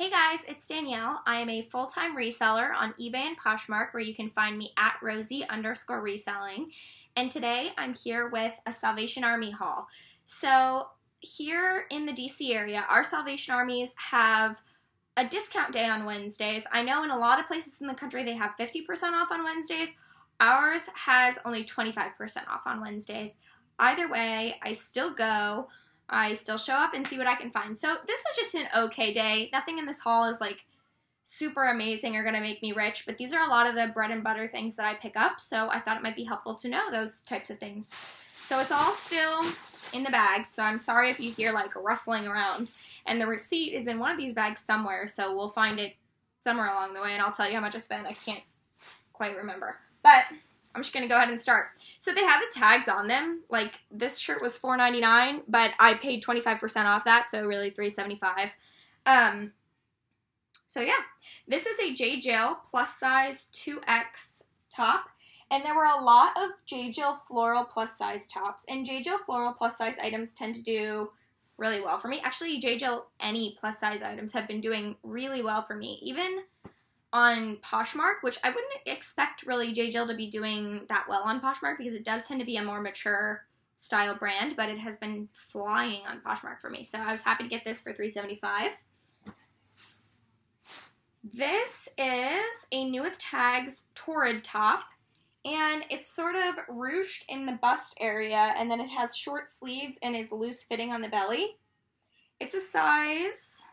Hey guys, it's Danielle. I am a full-time reseller on eBay and Poshmark where you can find me at Rosie underscore reselling. And today I'm here with a Salvation Army haul. So here in the DC area, our Salvation Armies have a discount day on Wednesdays. I know in a lot of places in the country they have 50% off on Wednesdays. Ours has only 25% off on Wednesdays. Either way, I still go. I still show up and see what I can find. So this was just an okay day. Nothing in this haul is like super amazing or going to make me rich, but these are a lot of the bread and butter things that I pick up, so I thought it might be helpful to know those types of things. So it's all still in the bag, so I'm sorry if you hear like rustling around. And the receipt is in one of these bags somewhere, so we'll find it somewhere along the way and I'll tell you how much I spent. I can't quite remember. But I'm just gonna go ahead and start. So they have the tags on them. Like this shirt was $4.99, but I paid 25% off that, so really $3.75. Um, so yeah, this is a J. Jill plus size 2X top. And there were a lot of J. Jill floral plus size tops. And J. Jill floral plus size items tend to do really well for me. Actually, J. Jill any plus size items have been doing really well for me. Even on Poshmark, which I wouldn't expect really J. Jill to be doing that well on Poshmark because it does tend to be a more mature style brand, but it has been flying on Poshmark for me. So I was happy to get this for 375 This is a new with tags Torrid top, and it's sort of ruched in the bust area, and then it has short sleeves and is loose fitting on the belly. It's a size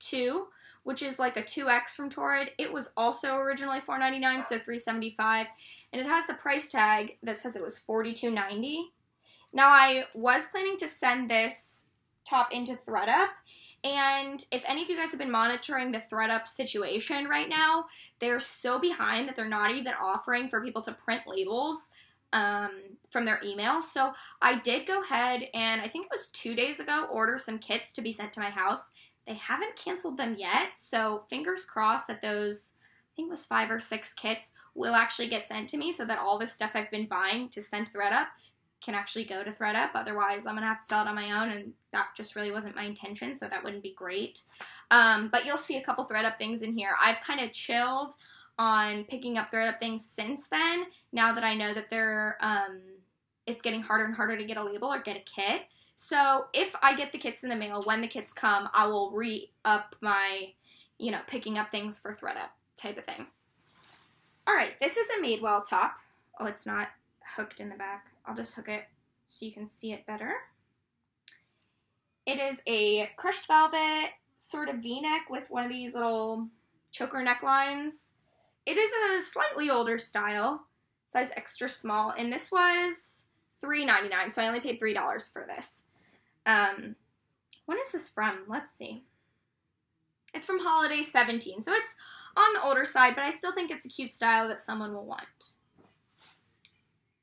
2, which is like a 2X from Torrid. It was also originally $4.99, so $3.75. And it has the price tag that says it was $42.90. Now, I was planning to send this top into ThredUp. And if any of you guys have been monitoring the ThredUp situation right now, they're so behind that they're not even offering for people to print labels um, from their email. So I did go ahead and I think it was two days ago, order some kits to be sent to my house. They haven't canceled them yet, so fingers crossed that those, I think it was five or six kits, will actually get sent to me so that all this stuff I've been buying to send ThredUp can actually go to ThredUp. Otherwise, I'm going to have to sell it on my own, and that just really wasn't my intention, so that wouldn't be great. Um, but you'll see a couple ThredUp things in here. I've kind of chilled on picking up ThredUp things since then, now that I know that they're, um, it's getting harder and harder to get a label or get a kit. So if I get the kits in the mail, when the kits come, I will re-up my, you know, picking up things for ThredUp type of thing. All right, this is a Madewell top. Oh, it's not hooked in the back. I'll just hook it so you can see it better. It is a crushed velvet sort of v-neck with one of these little choker necklines. It is a slightly older style, size extra small, and this was $3.99, so I only paid $3 for this. Um, when is this from? Let's see. It's from Holiday 17, so it's on the older side, but I still think it's a cute style that someone will want.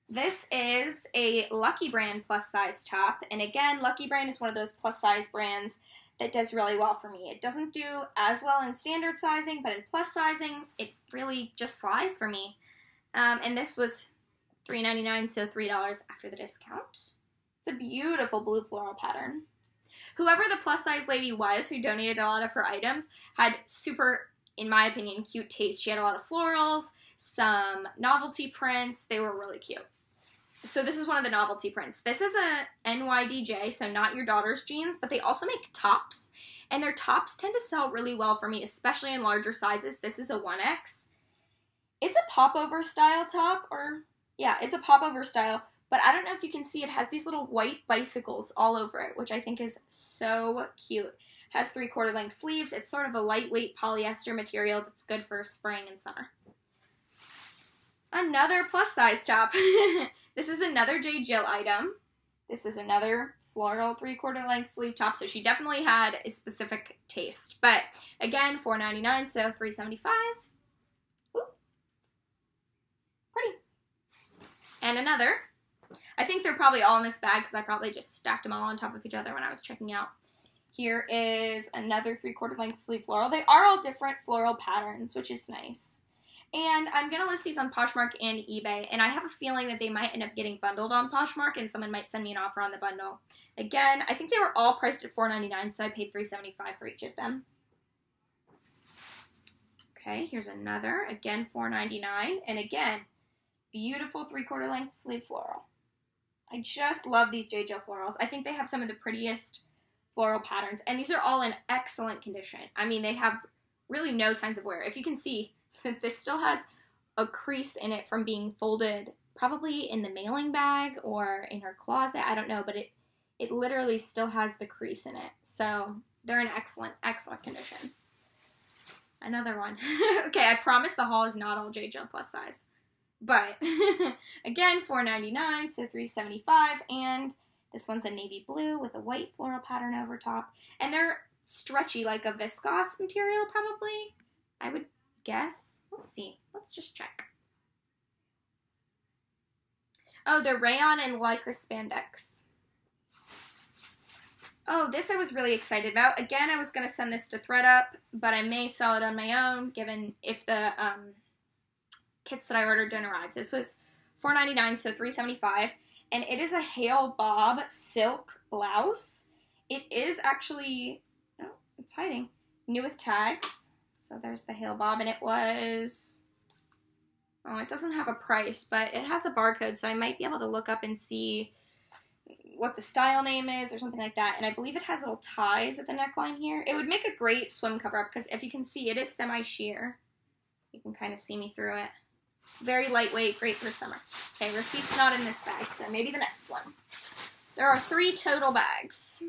This is a Lucky Brand plus size top, and again, Lucky Brand is one of those plus size brands that does really well for me. It doesn't do as well in standard sizing, but in plus sizing, it really just flies for me. Um, and this was $3.99, so $3 after the discount. It's a beautiful blue floral pattern. Whoever the plus size lady was who donated a lot of her items had super, in my opinion, cute taste. She had a lot of florals, some novelty prints. They were really cute. So this is one of the novelty prints. This is a NYDJ, so not your daughter's jeans, but they also make tops. And their tops tend to sell really well for me, especially in larger sizes. This is a 1X. It's a popover style top, or yeah, it's a popover style, but I don't know if you can see it has these little white bicycles all over it, which I think is so cute. Has three quarter length sleeves. It's sort of a lightweight polyester material that's good for spring and summer. Another plus size top. this is another J. Jill item. This is another floral three quarter length sleeve top. So she definitely had a specific taste. But again, $4.99, so $3.75. Pretty. And another I think they're probably all in this bag because I probably just stacked them all on top of each other when I was checking out. Here is another three-quarter length sleeve floral. They are all different floral patterns, which is nice. And I'm going to list these on Poshmark and eBay, and I have a feeling that they might end up getting bundled on Poshmark, and someone might send me an offer on the bundle. Again, I think they were all priced at $4.99, so I paid $3.75 for each of them. Okay, here's another, again $4.99, and again, beautiful three-quarter length sleeve floral. I just love these J. Jill florals. I think they have some of the prettiest floral patterns, and these are all in excellent condition. I mean, they have really no signs of wear. If you can see, this still has a crease in it from being folded probably in the mailing bag or in her closet. I don't know, but it it literally still has the crease in it. So they're in excellent, excellent condition. Another one. okay, I promise the haul is not all J. Jill plus size. But again, $4.99, so $3.75, and this one's a navy blue with a white floral pattern over top. And they're stretchy like a viscose material, probably. I would guess. Let's see. Let's just check. Oh, they're rayon and lycra spandex. Oh, this I was really excited about. Again, I was going to send this to thredUP, but I may sell it on my own, given if the um, kits that I ordered didn't arrive. This was $4.99, so $3.75, and it is a Hale Bob silk blouse. It is actually, oh, it's hiding, new with tags. So there's the Hale Bob, and it was, oh, it doesn't have a price, but it has a barcode, so I might be able to look up and see what the style name is or something like that. And I believe it has little ties at the neckline here. It would make a great swim cover up because if you can see, it is semi-sheer. You can kind of see me through it. Very lightweight, great for summer. Okay, receipt's not in this bag, so maybe the next one. There are three total bags.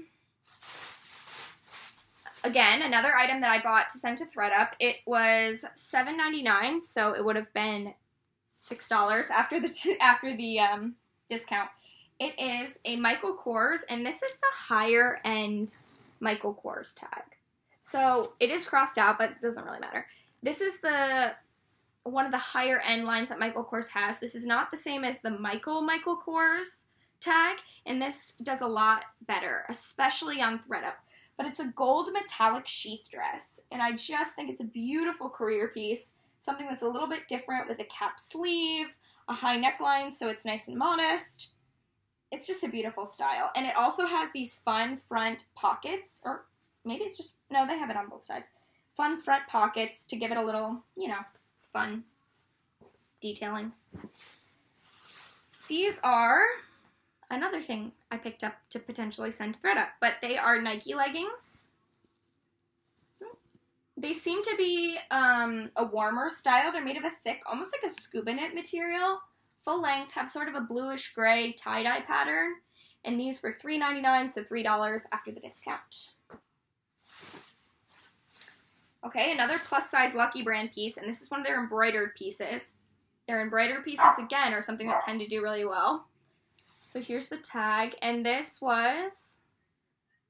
Again, another item that I bought to send to thredUP. It was $7.99, so it would have been $6 after the after the um, discount. It is a Michael Kors, and this is the higher end Michael Kors tag. So it is crossed out, but it doesn't really matter. This is the one of the higher end lines that Michael Kors has. This is not the same as the Michael Michael Kors tag, and this does a lot better, especially on thredUP. But it's a gold metallic sheath dress, and I just think it's a beautiful career piece. Something that's a little bit different with a cap sleeve, a high neckline, so it's nice and modest. It's just a beautiful style. And it also has these fun front pockets, or maybe it's just, no, they have it on both sides. Fun front pockets to give it a little, you know, fun detailing. These are another thing I picked up to potentially send to thredUP, but they are Nike leggings. They seem to be um, a warmer style. They're made of a thick, almost like a scuba knit material. Full length, have sort of a bluish gray tie-dye pattern. And these were $3.99, so $3 after the discount. Okay, another plus size Lucky Brand piece, and this is one of their embroidered pieces. Their embroidered pieces, again, are something that tend to do really well. So here's the tag, and this was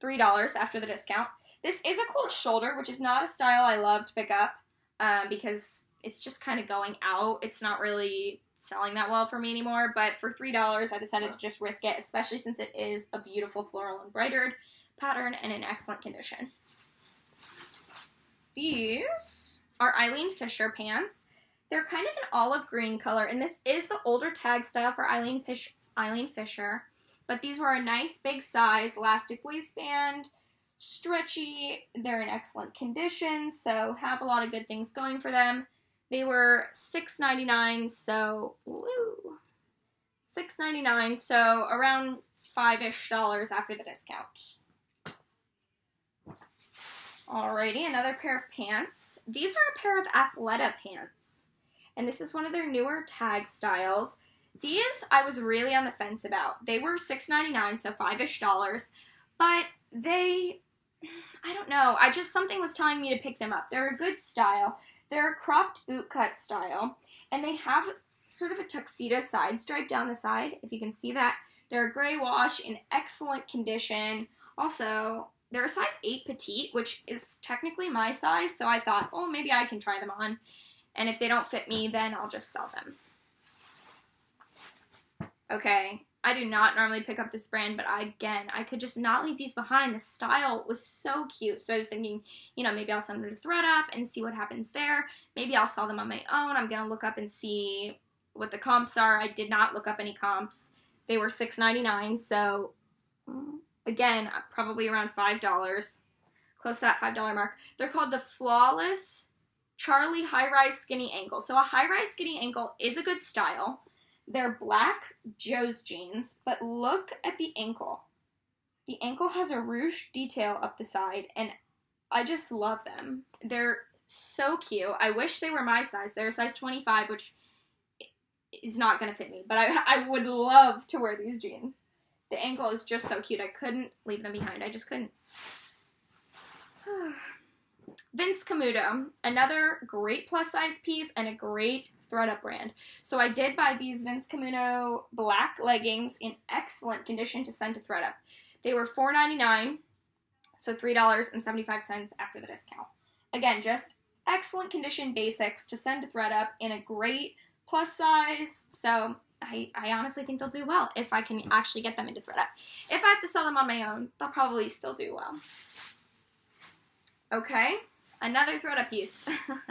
$3 after the discount. This is a cold shoulder, which is not a style I love to pick up um, because it's just kind of going out. It's not really selling that well for me anymore, but for $3, I decided to just risk it, especially since it is a beautiful floral embroidered pattern and in excellent condition. These are Eileen Fisher pants. They're kind of an olive green color, and this is the older tag style for Eileen, Fish, Eileen Fisher. But these were a nice big size, elastic waistband, stretchy. They're in excellent condition, so have a lot of good things going for them. They were $6.99, so woo, $6.99, so around five-ish dollars after the discount. Alrighty, another pair of pants. These are a pair of Athleta pants. And this is one of their newer tag styles. These I was really on the fence about. They were $6.99, so five-ish dollars. But they, I don't know. I just, something was telling me to pick them up. They're a good style. They're a cropped boot cut style. And they have sort of a tuxedo side stripe down the side, if you can see that. They're a gray wash in excellent condition. Also, they're a size 8 petite, which is technically my size, so I thought, oh, maybe I can try them on. And if they don't fit me, then I'll just sell them. Okay, I do not normally pick up this brand, but I, again, I could just not leave these behind. The style was so cute. So I was thinking, you know, maybe I'll send them to thredUP and see what happens there. Maybe I'll sell them on my own. I'm going to look up and see what the comps are. I did not look up any comps. They were $6.99, so mm, Again, uh, probably around $5, close to that $5 mark. They're called the Flawless Charlie high rise skinny ankle. So a high rise skinny ankle is a good style. They're black Joe's jeans, but look at the ankle. The ankle has a ruche detail up the side, and I just love them. They're so cute. I wish they were my size. They're a size 25, which is not going to fit me, but I, I would love to wear these jeans. The ankle is just so cute. I couldn't leave them behind. I just couldn't. Vince Camuto, another great plus size piece and a great ThredUp brand. So I did buy these Vince Camuto black leggings in excellent condition to send to ThredUp. They were $4.99, so $3.75 after the discount. Again, just excellent condition basics to send to ThredUp in a great plus size. So I, I honestly think they'll do well if I can actually get them into ThredUp. If I have to sell them on my own, they'll probably still do well. Okay, another ThredUp piece.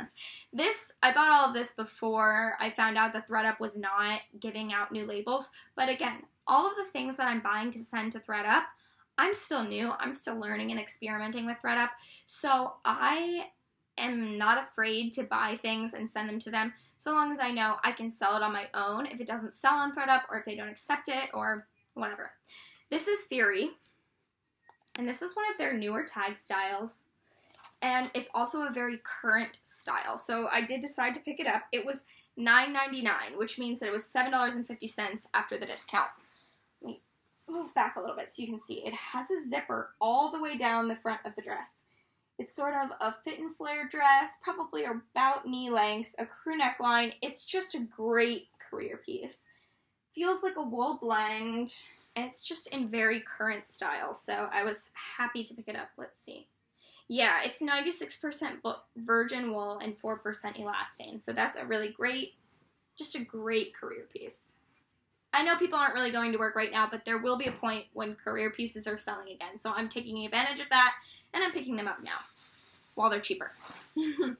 this, I bought all of this before I found out that ThredUp was not giving out new labels. But again, all of the things that I'm buying to send to ThredUp, I'm still new. I'm still learning and experimenting with ThredUp. So I am not afraid to buy things and send them to them so long as I know I can sell it on my own if it doesn't sell on ThredUp or if they don't accept it or whatever. This is Theory, and this is one of their newer tag styles, and it's also a very current style. So I did decide to pick it up. It was $9.99, which means that it was $7.50 after the discount. Let me move back a little bit so you can see. It has a zipper all the way down the front of the dress. It's sort of a fit and flare dress, probably about knee length, a crew neckline. It's just a great career piece. Feels like a wool blend, and it's just in very current style, so I was happy to pick it up. Let's see. Yeah, it's 96% virgin wool and 4% elastane, so that's a really great, just a great career piece. I know people aren't really going to work right now, but there will be a point when career pieces are selling again, so I'm taking advantage of that and I'm picking them up now while they're cheaper.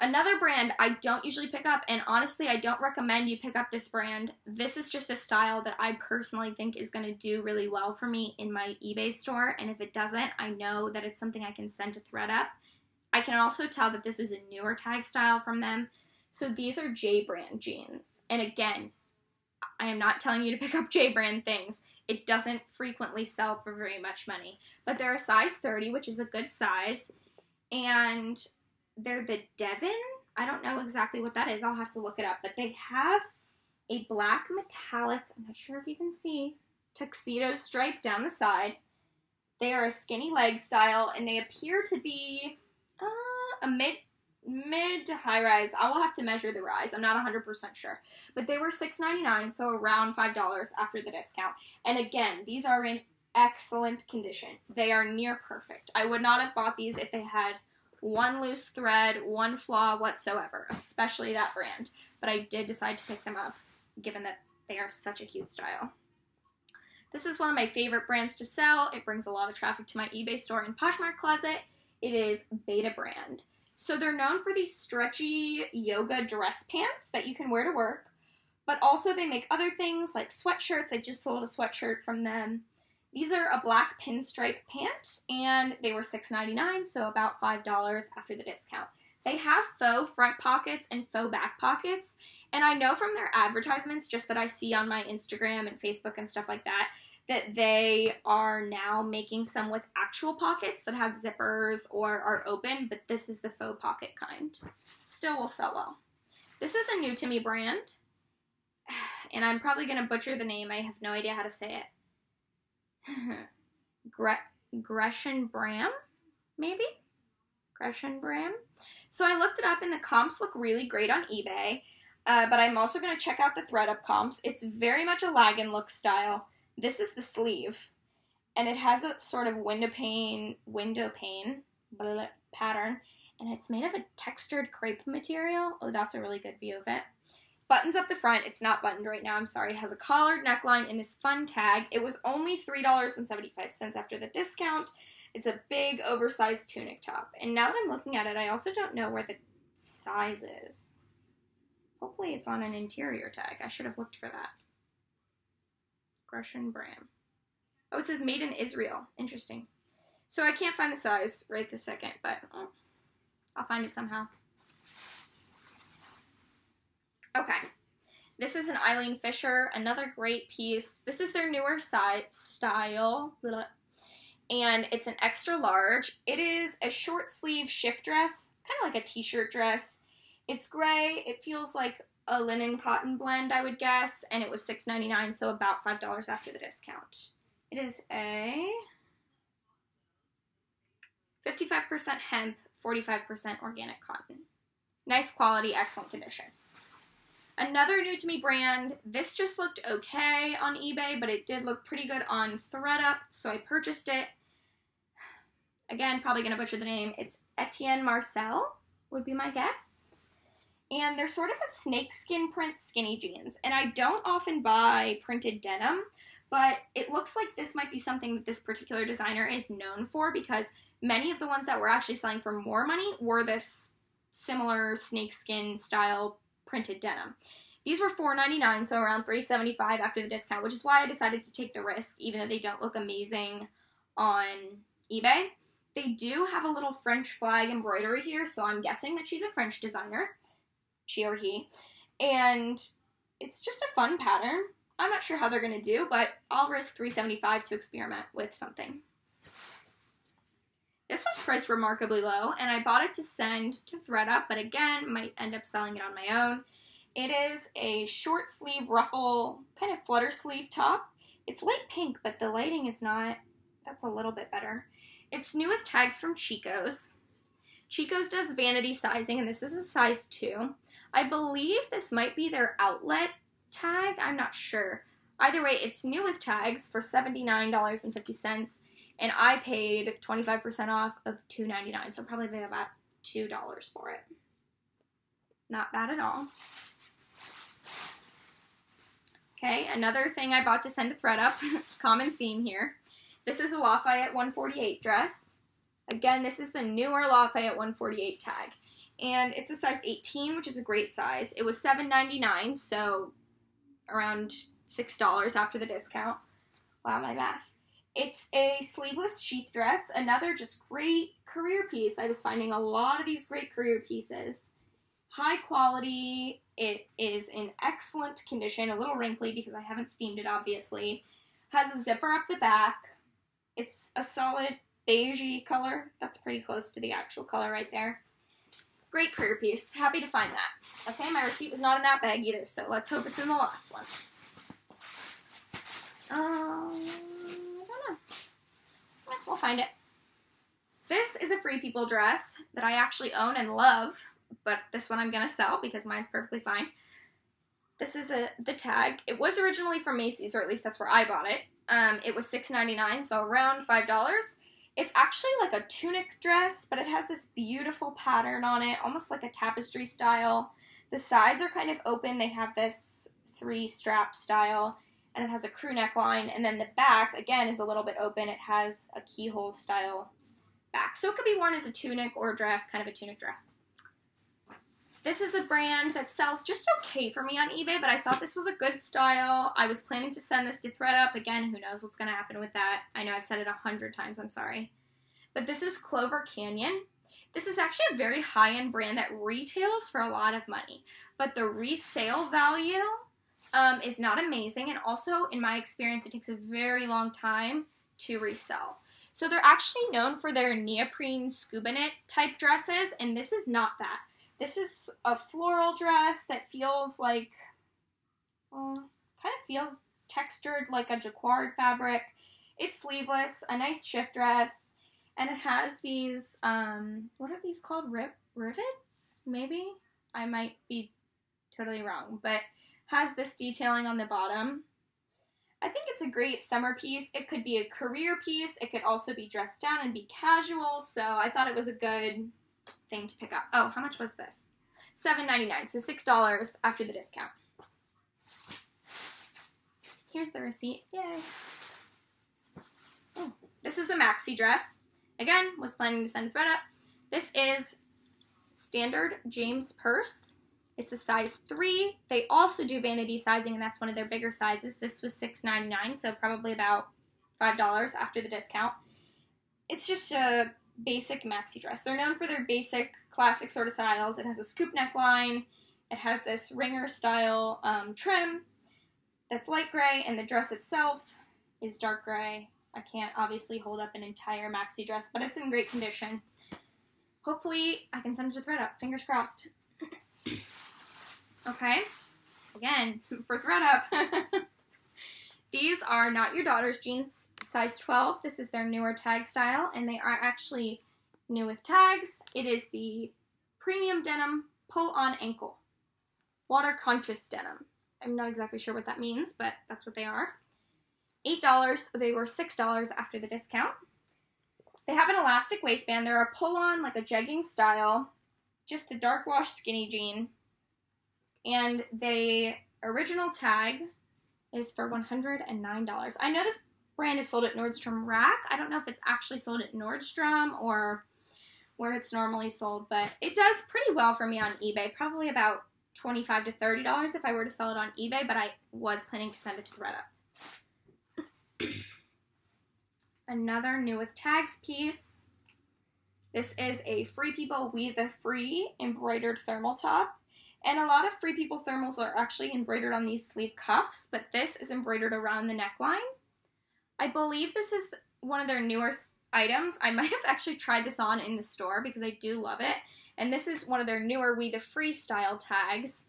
Another brand I don't usually pick up, and honestly, I don't recommend you pick up this brand. This is just a style that I personally think is going to do really well for me in my eBay store, and if it doesn't, I know that it's something I can send to ThredUp. I can also tell that this is a newer tag style from them. So these are J brand jeans. And again, I am not telling you to pick up J brand things. It doesn't frequently sell for very much money, but they're a size 30, which is a good size, and they're the Devon. I don't know exactly what that is. I'll have to look it up, but they have a black metallic, I'm not sure if you can see, tuxedo stripe down the side. They are a skinny leg style, and they appear to be uh, a mid mid to high rise. I will have to measure the rise. I'm not 100% sure. But they were $6.99, so around $5 after the discount. And again, these are in excellent condition. They are near perfect. I would not have bought these if they had one loose thread, one flaw whatsoever, especially that brand. But I did decide to pick them up given that they are such a cute style. This is one of my favorite brands to sell. It brings a lot of traffic to my eBay store and Poshmark Closet. It is Betabrand. So they're known for these stretchy yoga dress pants that you can wear to work, but also they make other things like sweatshirts. I just sold a sweatshirt from them. These are a black pinstripe pant, and they were $6.99, so about $5 after the discount. They have faux front pockets and faux back pockets, and I know from their advertisements, just that I see on my Instagram and Facebook and stuff like that, that they are now making some with actual pockets that have zippers or are open, but this is the faux pocket kind. Still will sell well. This is a new to me brand, and I'm probably going to butcher the name. I have no idea how to say it. Gre- Gresham Bram, maybe? Gresham Bram? So I looked it up, and the comps look really great on eBay. Uh, but I'm also going to check out the ThredUp comps. It's very much a Lagenlook style. This is the sleeve, and it has a sort of window pane, window pane pattern, and it's made of a textured crepe material. Oh, that's a really good view of it. Buttons up the front. It's not buttoned right now. I'm sorry. It has a collared neckline and this fun tag. It was only $3.75 after the discount. It's a big, oversized tunic top. And now that I'm looking at it, I also don't know where the size is. Hopefully it's on an interior tag. I should have looked for that. Gresham Bram. Oh, it says made in Israel. Interesting. So I can't find the size right this second, but oh, I'll find it somehow. Okay. This is an Eileen Fisher, another great piece. This is their newer style, and it's an extra large. It is a short sleeve shift dress, kind of like a t-shirt dress. It's gray. It feels like a linen cotton blend, I would guess, and it was $6.99, so about $5 after the discount. It is a 55% hemp, 45% organic cotton. Nice quality, excellent condition. Another new to me brand. This just looked okay on eBay, but it did look pretty good on ThredUp, so I purchased it. Again, probably going to butcher the name. It's Etienne Marcel, would be my guess. And they're sort of a snakeskin print skinny jeans. And I don't often buy printed denim, but it looks like this might be something that this particular designer is known for because many of the ones that were actually selling for more money were this similar snakeskin style printed denim. These were $4.99, so around $3.75 after the discount, which is why I decided to take the risk, even though they don't look amazing on eBay. They do have a little French flag embroidery here, so I'm guessing that she's a French designer, she or he. And it's just a fun pattern. I'm not sure how they're going to do, but I'll risk $3.75 to experiment with something. This was priced remarkably low, and I bought it to send to ThredUp, but again, might end up selling it on my own. It is a short sleeve ruffle, kind of flutter sleeve top. It's light pink, but the lighting is not, that's a little bit better. It's new with tags from Chico's. Chico's does vanity sizing, and this is a size 2. I believe this might be their outlet tag. I'm not sure. Either way, it's new with tags for $79.50 and I paid 25% off of $2.99, so probably about $2 for it. Not bad at all. Okay, another thing I bought to send to ThredUp, common theme here. This is a Lafayette 148 dress. Again, this is the newer Lafayette 148 tag. And it's a size 18, which is a great size. It was $7.99, so around $6 after the discount. Wow, my math. It's a sleeveless sheath dress, another just great career piece. I was finding a lot of these great career pieces. High quality, it is in excellent condition, a little wrinkly because I haven't steamed it obviously. Has a zipper up the back. It's a solid beigey color. That's pretty close to the actual color right there. Great career piece. Happy to find that. Okay, my receipt was not in that bag either, so let's hope it's in the last one. Um, I don't know. Yeah, We'll find it. This is a Free People dress that I actually own and love, but this one I'm going to sell because mine's perfectly fine. This is a the tag. It was originally from Macy's, or at least that's where I bought it. Um, it was $6.99, so around $5. It's actually like a tunic dress, but it has this beautiful pattern on it, almost like a tapestry style. The sides are kind of open. They have this three strap style and it has a crew neckline. And then the back, again, is a little bit open. It has a keyhole style back. So it could be worn as a tunic or a dress, kind of a tunic dress. This is a brand that sells just okay for me on eBay, but I thought this was a good style. I was planning to send this to ThredUp. Again, who knows what's going to happen with that. I know I've said it a hundred times, I'm sorry. But this is Clover Canyon. This is actually a very high-end brand that retails for a lot of money, but the resale value um, is not amazing, and also, in my experience, it takes a very long time to resell. So they're actually known for their neoprene scuba knit type dresses, and this is not that. This is a floral dress that feels like, well, kind of feels textured like a jacquard fabric. It's sleeveless, a nice shift dress, and it has these, um, what are these called? Rip rivets? Maybe? I might be totally wrong, but has this detailing on the bottom. I think it's a great summer piece. It could be a career piece. It could also be dressed down and be casual. So I thought it was a good thing to pick up. Oh, how much was this? $7.99, so $6 after the discount. Here's the receipt. Yay. Oh, this is a maxi dress. Again, was planning to send a ThredUp. This is Standard James Perse. It's a size 3. They also do vanity sizing, and that's one of their bigger sizes. This was $6.99, so probably about $5 after the discount. It's just a basic maxi dress. They're known for their basic, classic sort of styles. It has a scoop neckline. It has this ringer style um, trim that's light gray, and the dress itself is dark gray. I can't obviously hold up an entire maxi dress, but it's in great condition. Hopefully, I can send it to ThredUp. Fingers crossed. okay. Again, for ThredUp. These are not your daughter's jeans, size 12. This is their newer tag style, and they are actually new with tags. It is the premium denim pull on ankle. Water conscious denim. I'm not exactly sure what that means, but that's what they are. $8, they were $6 after the discount. They have an elastic waistband. They're a pull on, like a jegging style, just a dark wash skinny jean. And the original tag is for $109. I know this brand is sold at Nordstrom Rack. I don't know if it's actually sold at Nordstrom or where it's normally sold, but it does pretty well for me on eBay. Probably about 25 to $30 if I were to sell it on eBay, but I was planning to send it to ThredUp. Another new with tags piece. This is a Free People We the Free embroidered thermal top. And a lot of Free People thermals are actually embroidered on these sleeve cuffs, but this is embroidered around the neckline. I believe this is one of their newer items. I might have actually tried this on in the store because I do love it. And this is one of their newer We the Free style tags.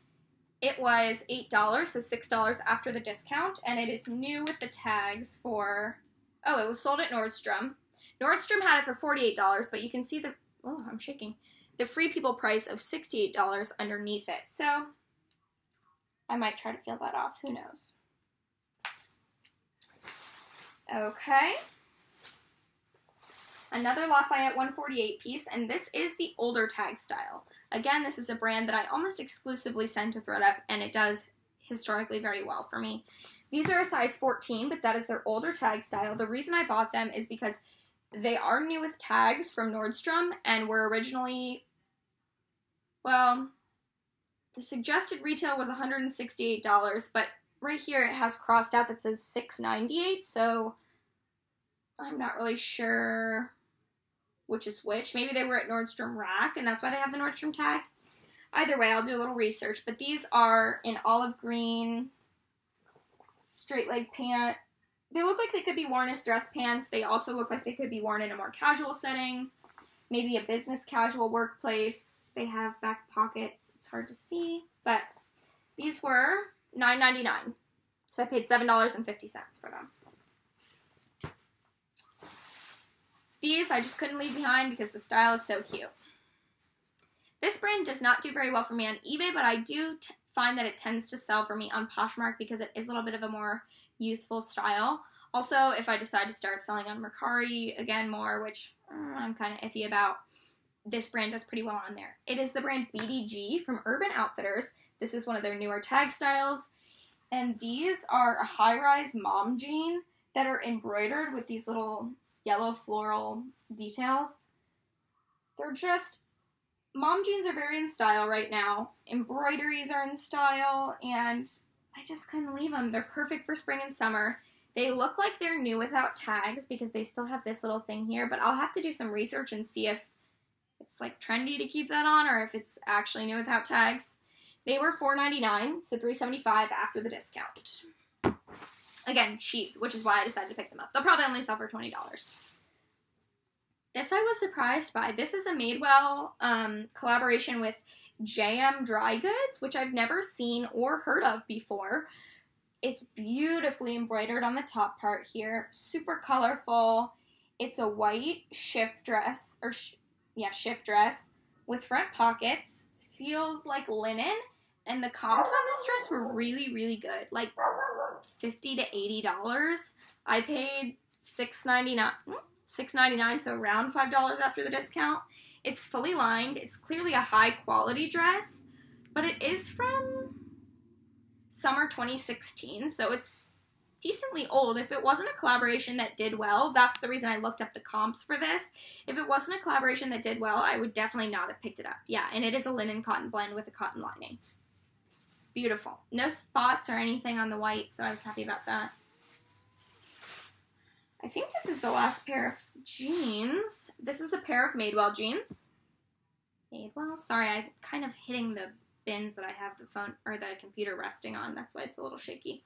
It was $8, so $6 after the discount, and it is new with the tags for, oh, it was sold at Nordstrom. Nordstrom had it for $48, but you can see the, oh, I'm shaking the Free People price of $68 underneath it. So I might try to peel that off. Who knows? Okay. Another Lafayette 148 piece, and this is the older tag style. Again, this is a brand that I almost exclusively send to ThredUp, and it does historically very well for me. These are a size 14, but that is their older tag style. The reason I bought them is because they are new with tags from Nordstrom and were originally, well, the suggested retail was $168, but right here it has crossed out that says 698, so I'm not really sure which is which. Maybe they were at Nordstrom Rack, and that's why they have the Nordstrom tag. Either way, I'll do a little research, but these are in olive green, straight leg pant, they look like they could be worn as dress pants. They also look like they could be worn in a more casual setting, maybe a business casual workplace. They have back pockets. It's hard to see, but these were $9.99. So I paid $7.50 for them. These I just couldn't leave behind because the style is so cute. This brand does not do very well for me on eBay, but I do find that it tends to sell for me on Poshmark because it is a little bit of a more youthful style. Also, if I decide to start selling on Mercari again more, which uh, I'm kind of iffy about, this brand does pretty well on there. It is the brand BDG from Urban Outfitters. This is one of their newer tag styles. And these are a high rise mom jean that are embroidered with these little yellow floral details. They're just, mom jeans are very in style right now. Embroideries are in style, and I just couldn't leave them. They're perfect for spring and summer. They look like they're new without tags because they still have this little thing here, but I'll have to do some research and see if it's like trendy to keep that on or if it's actually new without tags. They were $4.99, so $3.75 after the discount. Again, cheap, which is why I decided to pick them up. They'll probably only sell for $20. This I was surprised by. This is a Madewell um, collaboration with JM Dry Goods, which I've never seen or heard of before. It's beautifully embroidered on the top part here, super colorful. It's a white shift dress, or sh- yeah, shift dress with front pockets. Feels like linen, and the comps on this dress were really, really good. Like fifty to eighty dollars. I paid six ninety nine. Hmm, six ninety nine, so around five dollars after the discount. It's fully lined. It's clearly a high quality dress, but it is from summer 2016, so it's decently old. If it wasn't a collaboration that did well, that's the reason I looked up the comps for this. If it wasn't a collaboration that did well, I would definitely not have picked it up. Yeah, and it is a linen cotton blend with a cotton lining. Beautiful. No spots or anything on the white, so I was happy about that. I think this is the last pair of jeans. This is a pair of Madewell jeans. Madewell? Sorry, I'm kind of hitting the bins that I have the phone or the computer resting on. That's why it's a little shaky.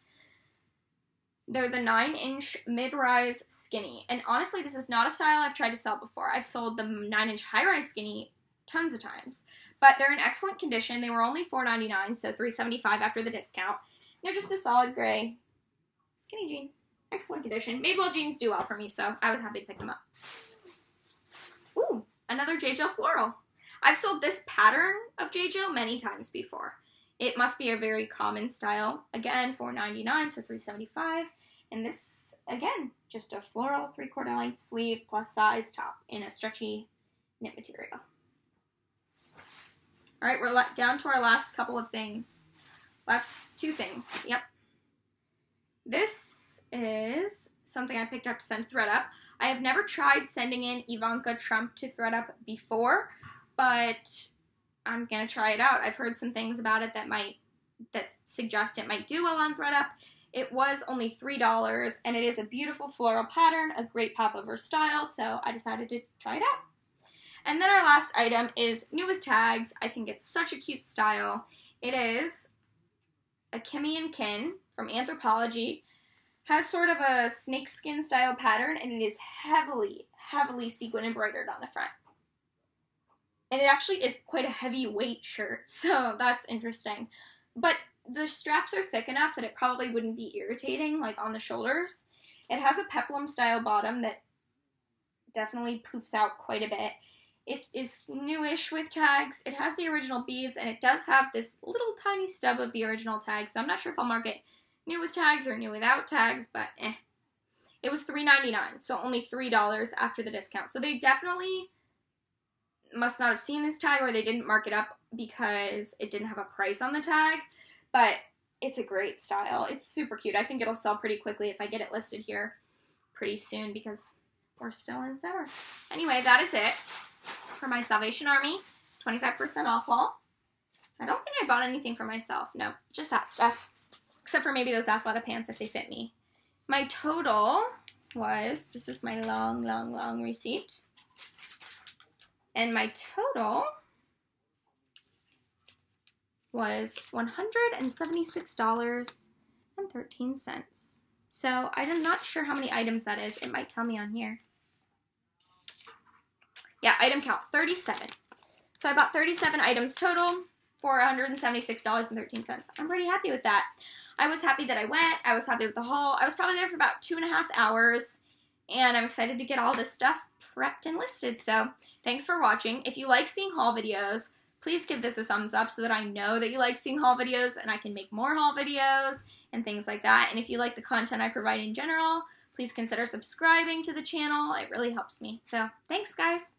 They're the 9 inch mid rise skinny. And honestly, this is not a style I've tried to sell before. I've sold the 9 inch high rise skinny tons of times. But they're in excellent condition. They were only $4.99, so $3.75 after the discount. They're just a solid gray skinny jean. Excellent condition. Madewell jeans do well for me, so I was happy to pick them up. Ooh, another J. Jill floral. I've sold this pattern of J. Jill many times before. It must be a very common style. Again, $4.99, so $3.75. And this, again, just a floral three-quarter length sleeve plus size top in a stretchy knit material. All right, we're down to our last couple of things. Last two things, yep. This is something I picked up to send ThredUp. I have never tried sending in Ivanka Trump to ThredUp before, but I'm gonna try it out. I've heard some things about it that might that suggest it might do well on ThredUp. It was only $3 and it is a beautiful floral pattern, a great popover style, so I decided to try it out. And then our last item is new with tags. I think it's such a cute style. It is Akemi and Kin from Anthropologie has sort of a snakeskin style pattern and it is heavily, heavily sequin embroidered on the front. And it actually is quite a heavy weight shirt, so that's interesting. But the straps are thick enough that it probably wouldn't be irritating, like on the shoulders. It has a peplum style bottom that definitely poofs out quite a bit. It is newish with tags. It has the original beads, and it does have this little tiny stub of the original tag, so I'm not sure if I'll mark it new with tags or new without tags, but eh. It was $3.99, so only $3 after the discount. So they definitely must not have seen this tag or they didn't mark it up because it didn't have a price on the tag. But it's a great style. It's super cute. I think it'll sell pretty quickly if I get it listed here pretty soon because we're still in summer. Anyway, that is it for my Salvation Army 25% off haul. I don't think I bought anything for myself. No, just that stuff except for maybe those Athleta pants if they fit me. My total was, this is my long, long, long receipt. And my total was $176.13. So I'm not sure how many items that is. It might tell me on here. Yeah, item count, 37. So I bought 37 items total for $176.13. I'm pretty happy with that. I was happy that I went. I was happy with the haul. I was probably there for about two and a half hours, and I'm excited to get all this stuff prepped and listed. So thanks for watching. If you like seeing haul videos, please give this a thumbs up so that I know that you like seeing haul videos and I can make more haul videos and things like that. And if you like the content I provide in general, please consider subscribing to the channel. It really helps me. So thanks, guys.